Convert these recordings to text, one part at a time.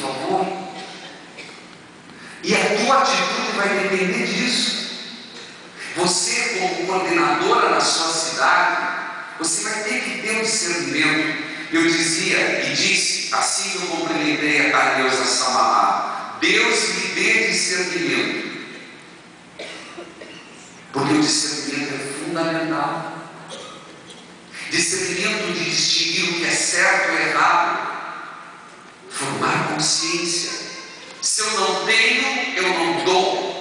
favor. E a tua atitude vai depender disso. Você, como coordenadora na sua cidade, você vai ter que ter um discernimento. Eu dizia e disse, assim que eu cumprimentei a Neuza Samará, Deus me dê discernimento. Porque o discernimento é fundamental. Discernimento de distinguir o que é certo e errado. Formar consciência. Se eu eu não dou.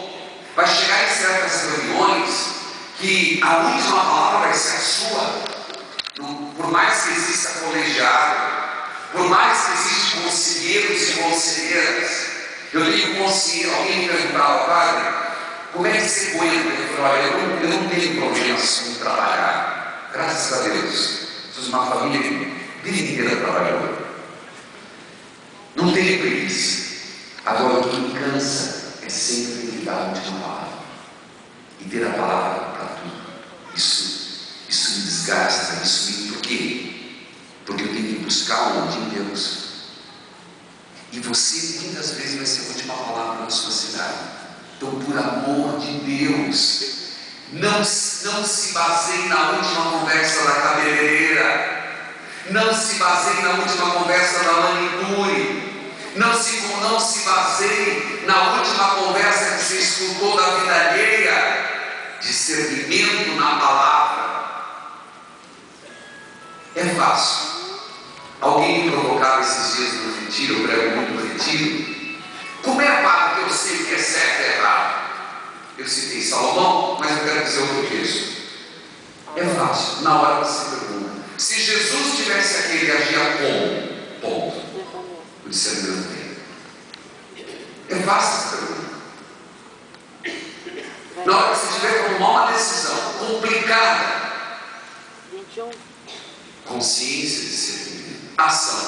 Vai chegar em certas reuniões que a última palavra vai ser a sua. Por mais que exista colegiado, por mais que exista conselheiros e conselheiras, eu tenho consciência, alguém me perguntava, padre, como é que você aguenta? Eu falei, olha, eu não, eu não tenho problemas com trabalhar. Graças a Deus. Sou uma família vida inteira trabalhou. Não tenho preguiça. Agora o que me cansa é sempre dar a última palavra. E ter a palavra para tudo. Isso, isso me desgasta, isso me. Por quê? Porque eu tenho que buscar onde? Em Deus. E você muitas vezes vai ser a última palavra na sua cidade. Então, por amor de Deus, não, não se baseie na última conversa da cabeleireira, não se baseie na última conversa da não se, não se baseie na última conversa que você escutou da vida alheia, discernimento na palavra. É fácil. Alguém me provocava esses dias no retiro, eu prego muito no retiro. Como é a parte que eu sei que é certo e errado? Eu citei Salomão, mas eu quero dizer outro texto. É fácil, na hora você pergunta. Se Jesus tivesse aqui, ele agia como? Ponto. O discernimento dele. É fácil essa. Na hora que você tiver que tomar uma decisão complicada, consciência de discernimento, ação.